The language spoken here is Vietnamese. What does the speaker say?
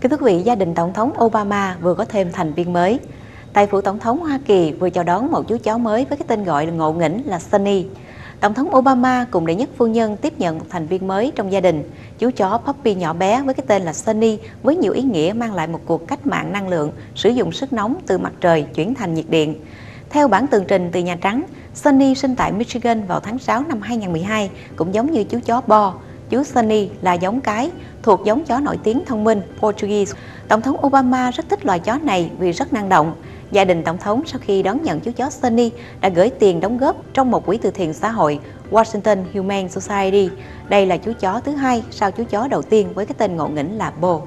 Kính thưa quý vị, gia đình Tổng thống Obama vừa có thêm thành viên mới. Tại phủ Tổng thống Hoa Kỳ vừa chào đón một chú chó mới với cái tên gọi là ngộ nghĩnh là Sunny. Tổng thống Obama cùng đệ nhất phu nhân tiếp nhận một thành viên mới trong gia đình, chú chó Puppy nhỏ bé với cái tên là Sunny với nhiều ý nghĩa mang lại một cuộc cách mạng năng lượng, sử dụng sức nóng từ mặt trời chuyển thành nhiệt điện. Theo bản tường trình từ Nhà Trắng, Sunny sinh tại Michigan vào tháng 6 năm 2012, cũng giống như chú chó Bo. Chú Sunny là giống cái, thuộc giống chó nổi tiếng thông minh, Portuguese. Tổng thống Obama rất thích loài chó này vì rất năng động. Gia đình Tổng thống sau khi đón nhận chú chó Sunny đã gửi tiền đóng góp trong một quỹ từ thiện xã hội, Washington Humane Society. Đây là chú chó thứ hai sau chú chó đầu tiên với cái tên ngộ nghĩnh là Bo.